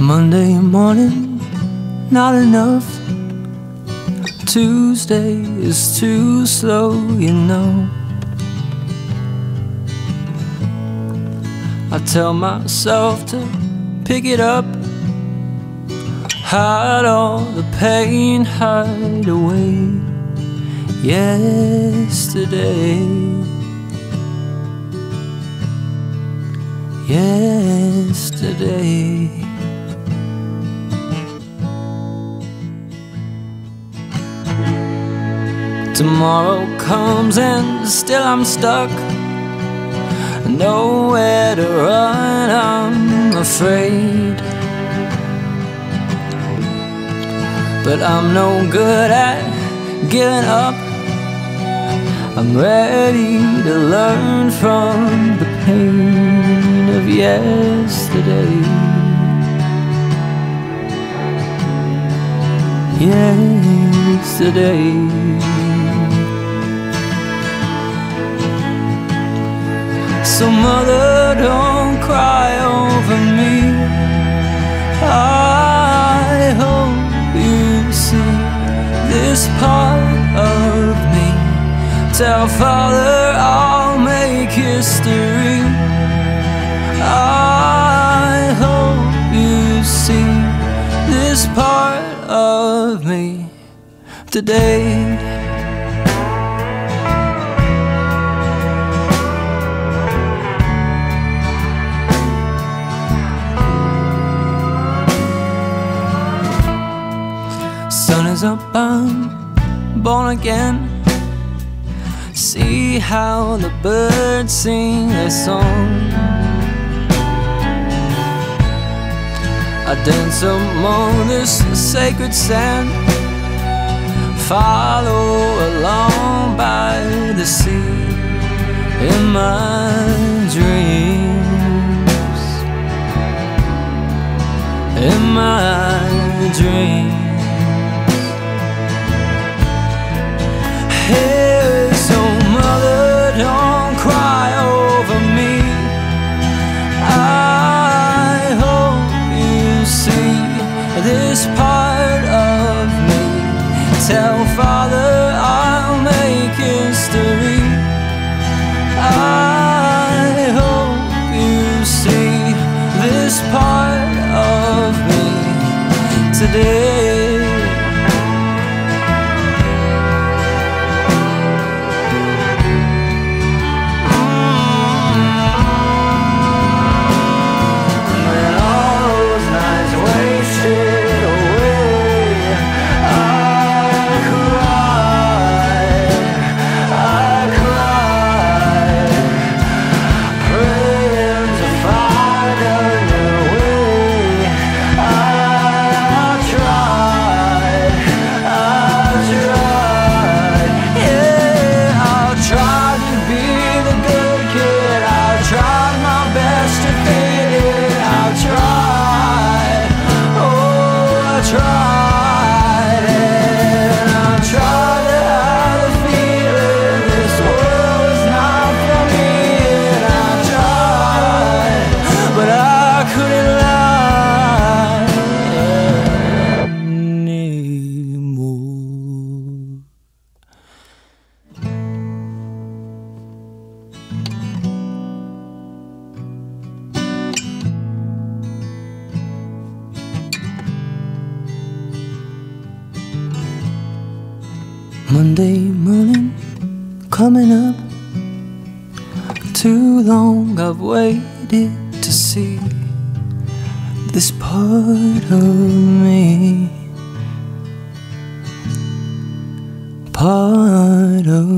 Monday morning, not enough. Tuesday is too slow, you know. I tell myself to pick it up, hide all the pain, hide away. Yesterday, yesterday. Tomorrow comes and still I'm stuck. Nowhere to run, I'm afraid. But I'm no good at giving up. I'm ready to learn from the pain of yesterday. Yesterday. So mother, don't cry over me. I hope you see this part of me. Tell father I'll make history. I hope you see this part of me. Today born again. See how the birds sing their song. I dance among this sacred sand. Follow along by the sea in my dreams. In my dreams. Father I'll make history. I hope you see this part of me today Monday morning coming up. Too long I've waited to see this part of me. Part of